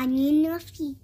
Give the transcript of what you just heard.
onion your feet.